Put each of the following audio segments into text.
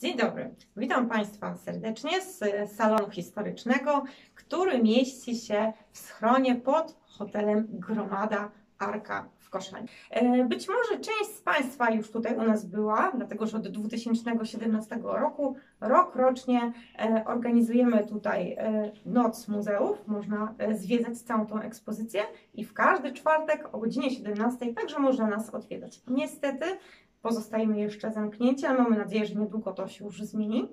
Dzień dobry, witam Państwa serdecznie z salonu historycznego, który mieści się w schronie pod hotelem Gromada Arka w Koszali. E, Być może część z Państwa już tutaj u nas była, dlatego że od 2017 roku rok rocznie e, organizujemy tutaj e, Noc Muzeów. Można zwiedzać całą tą ekspozycję i w każdy czwartek o godzinie 17 także można nas odwiedzać. Niestety pozostajemy jeszcze zamknięci, ale mamy nadzieję, że niedługo to się już zmieni.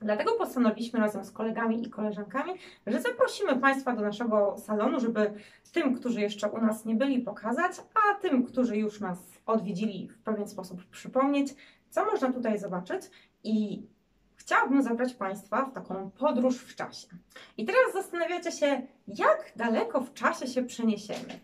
Dlatego postanowiliśmy razem z kolegami i koleżankami, że zaprosimy Państwa do naszego salonu, żeby tym, którzy jeszcze u nas nie byli, pokazać, a tym, którzy już nas odwiedzili, w pewien sposób przypomnieć, co można tutaj zobaczyć. I chciałabym zabrać Państwa w taką podróż w czasie. I teraz zastanawiacie się, jak daleko w czasie się przeniesiemy.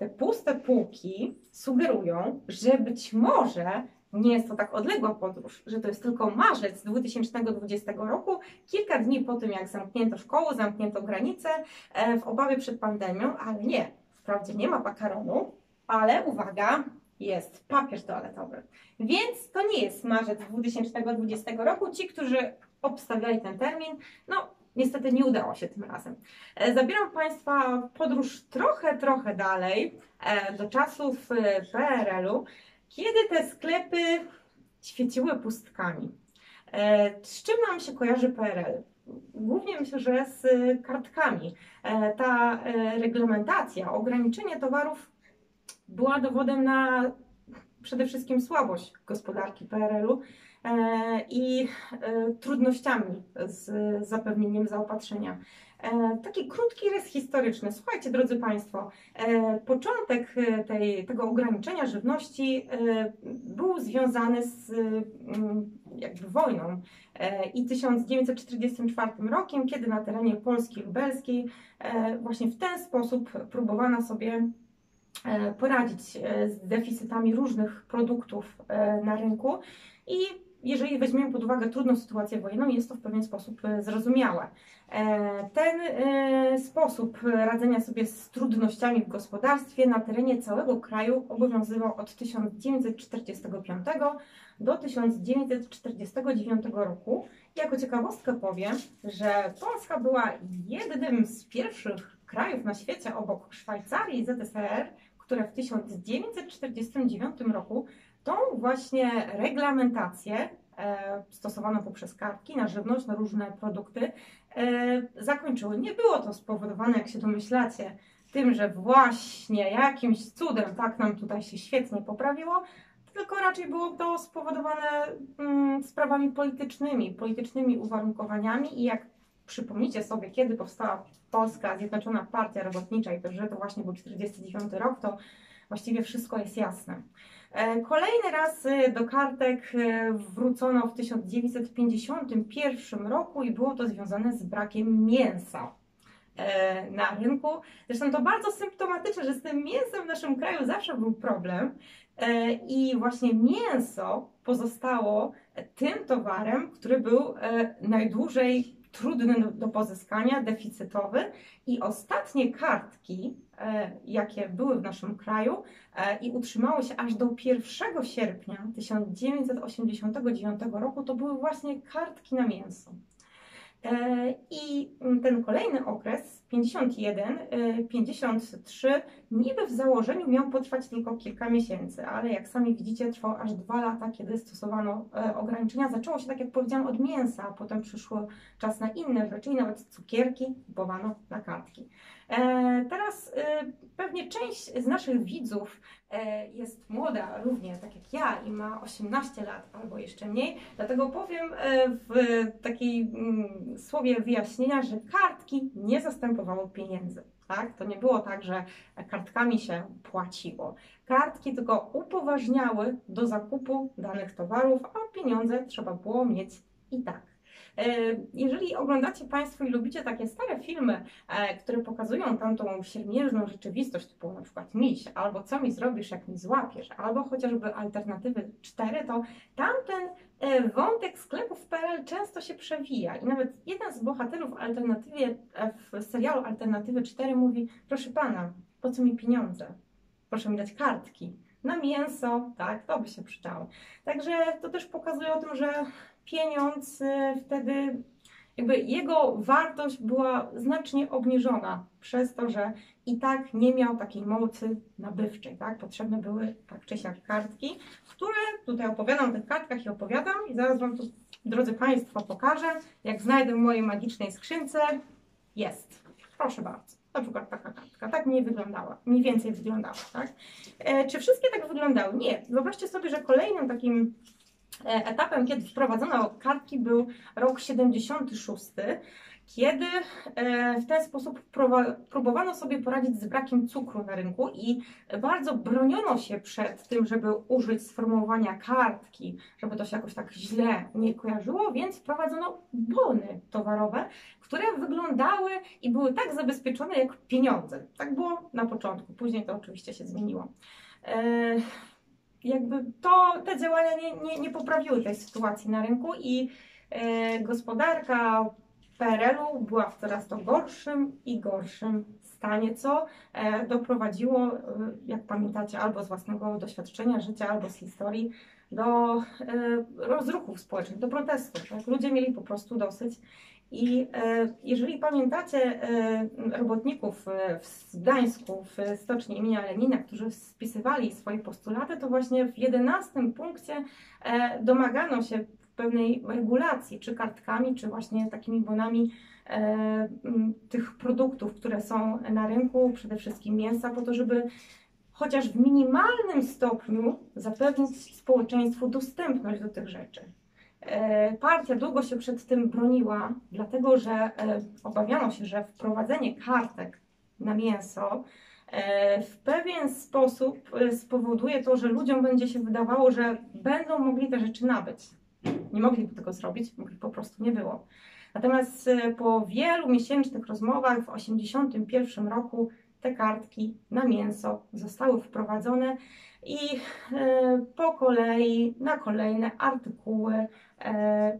Te puste półki sugerują, że być może nie jest to tak odległa podróż, że to jest tylko marzec 2020 roku, kilka dni po tym, jak zamknięto szkoły, zamknięto granice, e, w obawie przed pandemią, ale nie. Wprawdzie nie ma makaronu, ale uwaga, jest papier toaletowy. Więc to nie jest marzec 2020 roku. Ci, którzy obstawiali ten termin, no niestety nie udało się tym razem. E, Zabieram Państwa podróż trochę, trochę dalej, e, do czasów e, PRL-u, kiedy te sklepy świeciły pustkami. Z czym nam się kojarzy PRL? Głównie myślę, że z kartkami. Ta reglamentacja, ograniczenie towarów była dowodem na przede wszystkim słabość gospodarki PRL-u i e, trudnościami z zapewnieniem zaopatrzenia. E, Taki krótki rys historyczny. Słuchajcie, drodzy Państwo, e, początek e, tej, tego ograniczenia żywności e, był związany z jakby wojną e, i 1944 rokiem, kiedy na terenie Polski lubelskiej e, właśnie w ten sposób próbowano sobie e, poradzić e, z deficytami różnych produktów e, na rynku i jeżeli weźmiemy pod uwagę trudną sytuację wojenną, jest to w pewien sposób e, zrozumiałe. E, Ten e, sposób radzenia sobie z trudnościami w gospodarstwie na terenie całego kraju obowiązywał od 1945 do 1949 roku. Jako ciekawostkę powiem, że Polska była jednym z pierwszych krajów na świecie obok Szwajcarii i ZSRR, które w 1949 roku tą właśnie reglamentację e, stosowaną poprzez kartki na żywność, na różne produkty e, zakończyły. Nie było to spowodowane, jak się domyślacie, tym, że właśnie jakimś cudem tak nam tutaj się świetnie poprawiło, tylko raczej było to spowodowane mm, sprawami politycznymi, politycznymi uwarunkowaniami i jak przypomnicie sobie, kiedy powstała Polska Zjednoczona Partia Robotnicza i to, że to właśnie był 49 rok, to właściwie wszystko jest jasne. E, Kolejny raz e, do kartek e, wrócono w 1951 roku i było to związane z brakiem mięsa na rynku. Zresztą to bardzo symptomatyczne, że z tym mięsem w naszym kraju zawsze był problem i właśnie mięso pozostało tym towarem, który był najdłużej trudny do- pozyskania, deficytowy i ostatnie kartki, jakie były w naszym kraju e, i utrzymały się aż do 1 sierpnia 1989 roku, to były właśnie kartki na mięso. E, I ten kolejny okres, 51, e, 53, niby w założeniu miał potrwać tylko kilka miesięcy, ale jak sami widzicie, trwał aż dwa lata, kiedy stosowano e, ograniczenia. Zaczęło się, tak jak powiedziałam, od mięsa, a potem przyszło czas na inne rzeczy i nawet cukierki kupowano na kartki. Teraz pewnie część z naszych widzów e, jest młoda równie, tak jak ja i ma 18 lat albo jeszcze mniej, dlatego powiem e, w takiej mm, słowie wyjaśnienia, że kartki nie zastępowały pieniędzy. Tak? To nie było tak, że kartkami się płaciło. Kartki tylko upoważniały do zakupu danych towarów, a pieniądze trzeba było mieć i tak. E, Jeżeli oglądacie Państwo i lubicie takie stare filmy, e, które pokazują tamtą siermierzną rzeczywistość, typu na przykład miś, albo co mi zrobisz, jak mi złapiesz, albo chociażby alternatywy 4, to tamten e, wątek sklepów PRL często się przewija i nawet jeden z bohaterów alternatywie, w serialu Alternatywy 4 mówi, proszę Pana, po co mi pieniądze? Proszę mi dać kartki. na mięso, tak, to by się przydało. Także to też pokazuje o tym, że pieniądz wtedy jakby jego wartość była znacznie obniżona przez to, że i tak nie miał takiej mocy nabywczej, tak? Potrzebne były tak czy siak kartki, które tutaj opowiadam o tych kartkach i opowiadam i zaraz Wam tu, drodzy Państwo, pokażę, jak znajdę w mojej magicznej skrzynce, jest. Proszę bardzo. Na przykład taka kartka. Tak mniej wyglądała, mniej więcej wyglądała, tak? E, czy wszystkie tak wyglądały? Nie. Wyobraźcie sobie, że kolejnym takim etapem, kiedy wprowadzono kartki, był rok 76, kiedy e, w ten sposób próbowano sobie poradzić z brakiem cukru na rynku i bardzo broniono się przed tym, żeby użyć sformułowania kartki, żeby to się jakoś tak źle nie kojarzyło, więc wprowadzono bony towarowe, które wyglądały i były tak zabezpieczone jak pieniądze. Tak było na początku, później to oczywiście się zmieniło. Jakby to, te działania nie, nie, nie poprawiły tej sytuacji na rynku i e, gospodarka PRL-u była w coraz to gorszym i gorszym stanie, co e, doprowadziło, e, jak pamiętacie, albo z własnego doświadczenia życia, albo z historii, do rozruchów społecznych, do protestów. Tak? Ludzie mieli po prostu dosyć i e, jeżeli pamiętacie e, robotników e, w Gdańsku, w stoczni imienia Lenina, którzy spisywali swoje postulaty, to właśnie w jedenastym punkcie domagano się pewnej regulacji, czy kartkami, czy właśnie takimi bonami tych produktów, które są na rynku, przede wszystkim mięsa, po to, żeby chociaż w minimalnym stopniu zapewnić społeczeństwu dostępność do tych rzeczy. E, partia długo się przed tym broniła, dlatego że e, obawiano się, że wprowadzenie kartek na mięso e, w pewien sposób spowoduje to, że ludziom będzie się wydawało, że będą mogli te rzeczy nabyć. Nie mogliby tego zrobić, po prostu nie było. Natomiast po wielu miesięcznych rozmowach w 1981 roku te kartki na mięso zostały wprowadzone i po kolei na kolejne artykuły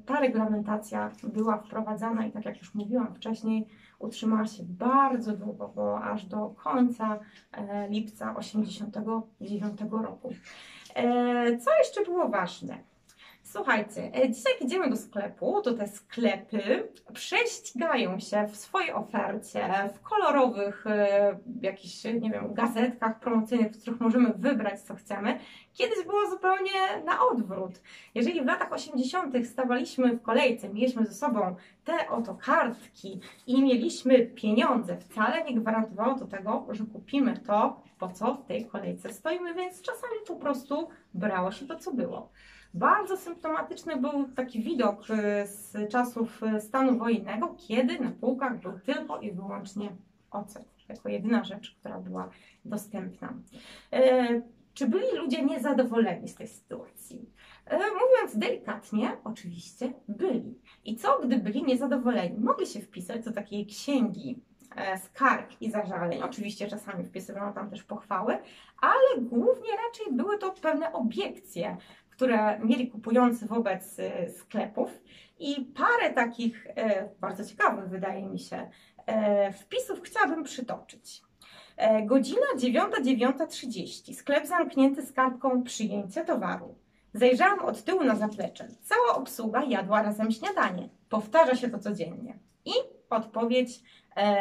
ta reglamentacja była wprowadzana i tak jak już mówiłam wcześniej, utrzymała się bardzo długo, bo aż do końca e, lipca 1989 roku. Co jeszcze było ważne? Słuchajcie, e, dzisiaj jak idziemy do sklepu, to te sklepy prześcigają się w swojej ofercie, w kolorowych e, jakichś, nie wiem, gazetkach promocyjnych, w których możemy wybrać co chcemy. Kiedyś było zupełnie na odwrót. Jeżeli w latach 80. stawaliśmy w kolejce, mieliśmy ze sobą te oto kartki i mieliśmy pieniądze, wcale nie gwarantowało to tego, że kupimy to, po co w tej kolejce stoimy, więc czasami po prostu brało się to, co było. Bardzo symptomatyczny był taki widok y, z czasów y, stanu wojennego, kiedy na półkach był tylko i wyłącznie ocet, jako jedyna rzecz, która była dostępna. E, czy byli ludzie niezadowoleni z tej sytuacji? E, mówiąc delikatnie, oczywiście byli. I co, gdy byli niezadowoleni? Mogli się wpisać do takiej księgi e, skarg i zażaleń. Oczywiście czasami wpisywano tam też pochwały, ale głównie raczej były to pewne obiekcje, które mieli kupujący wobec y, sklepów. I parę takich e, bardzo ciekawych, wydaje mi się, e, wpisów chciałabym przytoczyć. E, godzina 9.9.30. Sklep zamknięty z kartką przyjęcie towaru. Zajrzałam od tyłu na zaplecze. Cała obsługa jadła razem śniadanie. Powtarza się to codziennie. I odpowiedź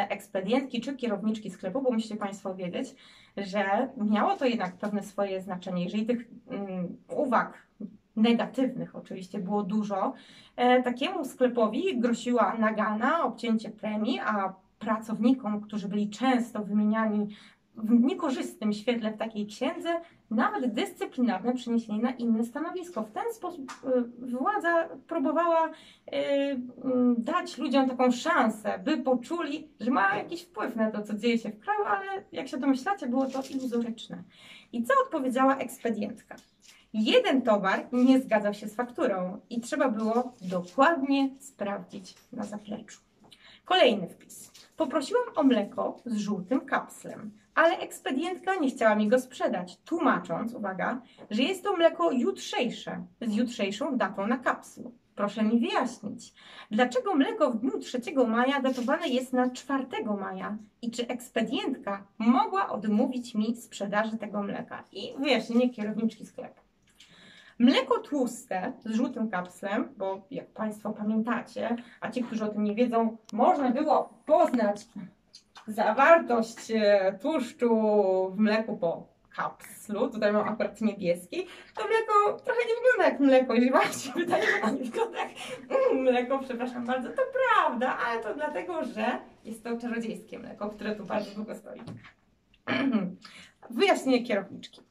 ekspedientki czy kierowniczki sklepu, bo musicie Państwo wiedzieć, że miało to jednak pewne swoje znaczenie. Jeżeli tych um, uwag negatywnych oczywiście było dużo, e, takiemu sklepowi groziła nagana, obcięcie premii, a pracownikom, którzy byli często wymieniani w niekorzystnym świetle w takiej księdze, nawet dyscyplinarne przeniesienie na inne stanowisko. W ten sposób e, władza próbowała e, dać ludziom taką szansę, by poczuli, że ma jakiś wpływ na to, co dzieje się w kraju, ale jak się domyślacie, było to iluzoryczne. I co odpowiedziała ekspedientka? jeden towar nie zgadzał się z fakturą i trzeba było dokładnie sprawdzić na zapleczu. Kolejny wpis. Poprosiłam o mleko z żółtym kapslem, ale ekspedientka nie chciała mi go sprzedać, tłumacząc, uwaga, że jest to mleko jutrzejsze, z jutrzejszą datą na kapslu. Proszę mi wyjaśnić, dlaczego mleko w dniu 3 maja datowane jest na 4 maja i czy ekspedientka mogła odmówić mi sprzedaży tego mleka? I wyjaśnienie kierowniczki sklepu. Mleko tłuste z żółtym kapslem, bo jak Państwo pamiętacie, a ci, którzy o tym nie wiedzą, można było poznać zawartość e, tłuszczu w mleku po kapslu, tutaj mam akurat niebieski, to mleko trochę nie wygląda jak mleko, Wam się wydaje, że ono nie wygląda jak mm, mleko, przepraszam bardzo, to prawda, ale to dlatego, że jest to czarodziejskie mleko, które tu bardzo długo stoi. Wyjaśnienie kierowniczki.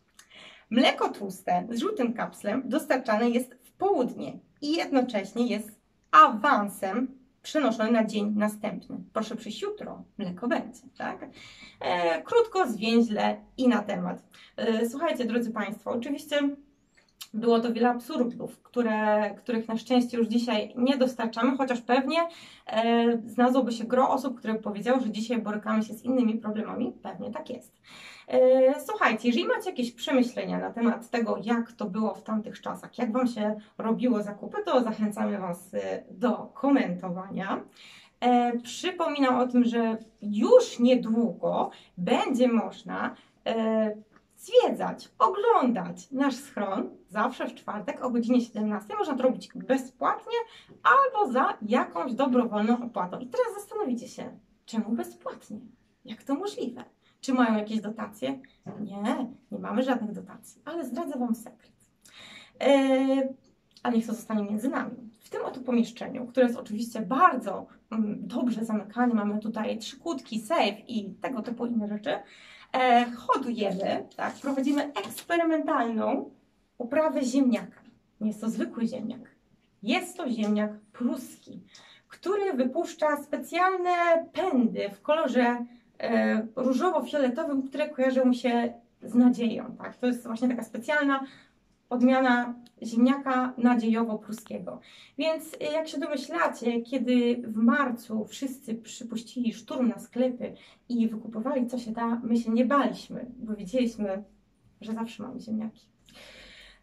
Mleko tłuste z żółtym kapslem dostarczane jest w południe i jednocześnie jest awansem przenoszony na dzień następny. Proszę przyjść jutro, mleko będzie, tak? E, krótko, zwięźle i na temat. E, słuchajcie, drodzy Państwo, oczywiście było to wiele absurdów, które, których na szczęście już dzisiaj nie dostarczamy, chociaż pewnie e, znalazłoby się gro osób, które powiedziały, że dzisiaj borykamy się z innymi problemami. Pewnie tak jest. E, słuchajcie, jeżeli macie jakieś przemyślenia na temat tego, jak to było w tamtych czasach, jak Wam się robiło zakupy, to zachęcamy Was e, do komentowania. E, przypominam o tym, że już niedługo będzie można e, zwiedzać, oglądać nasz schron zawsze w czwartek o godzinie 17. Można to robić bezpłatnie albo za jakąś dobrowolną opłatą. I teraz zastanowicie się, czemu bezpłatnie? Jak to możliwe? Czy mają jakieś dotacje? Nie, nie mamy żadnych dotacji, ale zdradzę Wam sekret. Eee, a niech to zostanie między nami. W tym oto pomieszczeniu, które jest oczywiście bardzo mm, dobrze zamykane, mamy tutaj trzy kłódki, safe i tego typu inne rzeczy, e, hodujemy, tak, prowadzimy eksperymentalną uprawę ziemniaka. Nie jest to zwykły ziemniak. Jest to ziemniak pruski, który wypuszcza specjalne pędy w kolorze e, różowo-fioletowym, które kojarzą się z nadzieją. Tak? To jest właśnie taka specjalna odmiana ziemniaka nadziejowo-pruskiego. Więc y, jak się domyślacie, kiedy w marcu wszyscy przypuścili szturm na sklepy i wykupowali co się da, my się nie baliśmy, bo wiedzieliśmy, że zawsze mamy ziemniaki.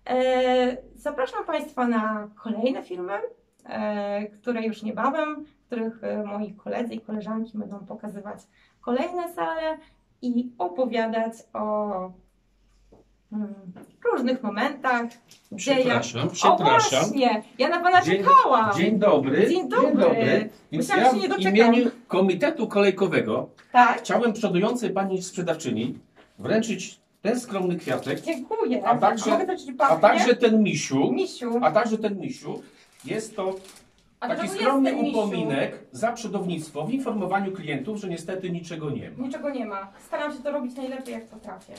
E, zapraszam Państwa na kolejne filmy, e, które już niebawem, w których e, moi koledzy i koleżanki będą pokazywać kolejne sale i opowiadać o różnych momentach, dziejach. Przepraszam, O przepraszam. właśnie, ja na Pana Dzień- czekałam. Dzień dobry. Dzień dobry. Więc Myślałam, ja że się nie w doczekam. imieniu Komitetu Kolejkowego Tak, chciałem przodującej pani sprzedawczyni wręczyć ten skromny kwiatek, dziękuję. A także- Mogę to, czy a także ten misiu, Misiu. a także ten misiu. Jest to A taki jest skromny ten misiu? upominek za przodownictwo w informowaniu klientów, że niestety niczego nie ma. Niczego nie ma. Staram się to robić najlepiej, jak potrafię.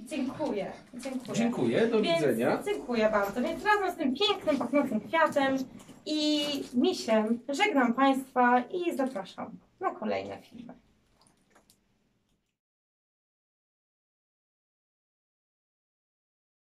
Dziękuję. Dziękuję. Dziękuję, do Więc widzenia. Dziękuję bardzo. Więc razem z tym pięknym, pachnącym kwiatem i misiem żegnam Państwa i zapraszam na kolejne filmy.